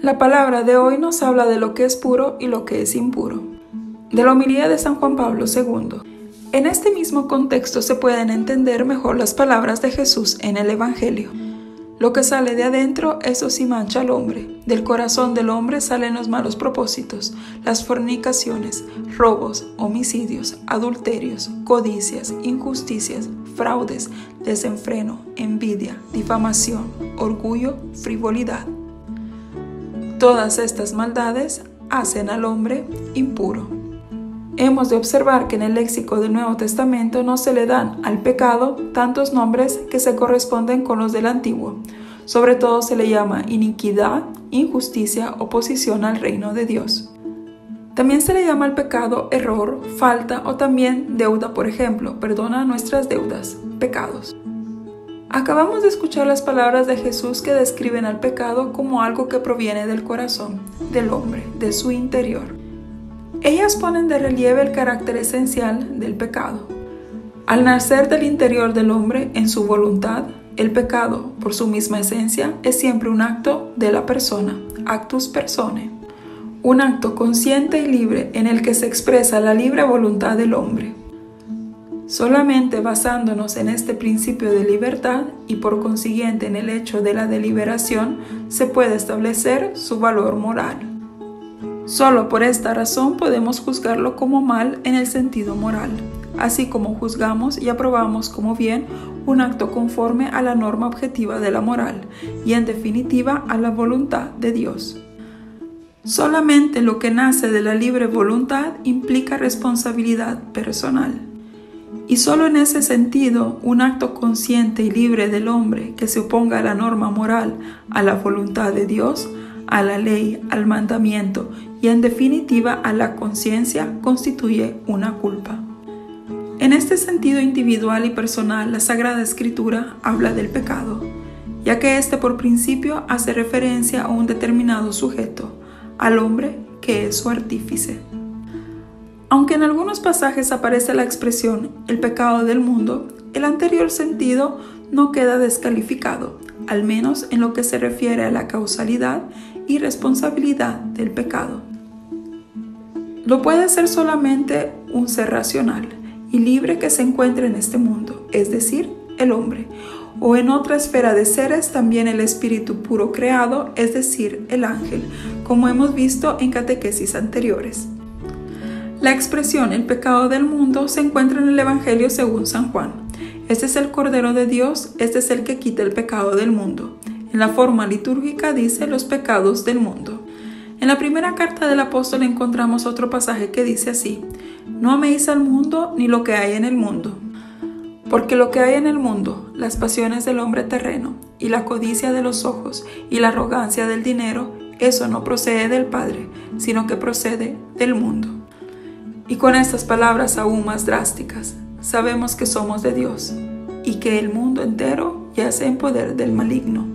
La palabra de hoy nos habla de lo que es puro y lo que es impuro. De la homilía de San Juan Pablo II. En este mismo contexto se pueden entender mejor las palabras de Jesús en el Evangelio. Lo que sale de adentro, eso sí mancha al hombre. Del corazón del hombre salen los malos propósitos, las fornicaciones, robos, homicidios, adulterios, codicias, injusticias, fraudes, desenfreno, envidia, difamación, orgullo, frivolidad. Todas estas maldades hacen al hombre impuro. Hemos de observar que en el léxico del Nuevo Testamento no se le dan al pecado tantos nombres que se corresponden con los del Antiguo. Sobre todo se le llama iniquidad, injusticia, oposición al reino de Dios. También se le llama al pecado error, falta o también deuda, por ejemplo, perdona nuestras deudas, pecados. Acabamos de escuchar las palabras de Jesús que describen al pecado como algo que proviene del corazón, del hombre, de su interior. Ellas ponen de relieve el carácter esencial del pecado. Al nacer del interior del hombre en su voluntad, el pecado, por su misma esencia, es siempre un acto de la persona, actus persone, un acto consciente y libre en el que se expresa la libre voluntad del hombre. Solamente basándonos en este principio de libertad y por consiguiente en el hecho de la deliberación se puede establecer su valor moral. Solo por esta razón podemos juzgarlo como mal en el sentido moral, así como juzgamos y aprobamos como bien un acto conforme a la norma objetiva de la moral y en definitiva a la voluntad de Dios. Solamente lo que nace de la libre voluntad implica responsabilidad personal. Y solo en ese sentido, un acto consciente y libre del hombre que se oponga a la norma moral, a la voluntad de Dios, a la ley, al mandamiento y en definitiva a la conciencia constituye una culpa. En este sentido individual y personal, la Sagrada Escritura habla del pecado, ya que éste por principio hace referencia a un determinado sujeto, al hombre que es su artífice. Aunque en algunos pasajes aparece la expresión el pecado del mundo, el anterior sentido no queda descalificado, al menos en lo que se refiere a la causalidad y responsabilidad del pecado. Lo puede ser solamente un ser racional y libre que se encuentre en este mundo, es decir, el hombre, o en otra esfera de seres también el espíritu puro creado, es decir, el ángel, como hemos visto en catequesis anteriores. La expresión el pecado del mundo se encuentra en el Evangelio según San Juan. Este es el Cordero de Dios, este es el que quita el pecado del mundo. En la forma litúrgica dice los pecados del mundo. En la primera carta del apóstol encontramos otro pasaje que dice así, no améis al mundo ni lo que hay en el mundo. Porque lo que hay en el mundo, las pasiones del hombre terreno, y la codicia de los ojos, y la arrogancia del dinero, eso no procede del Padre, sino que procede del mundo. Y con estas palabras aún más drásticas, sabemos que somos de Dios y que el mundo entero yace en poder del maligno.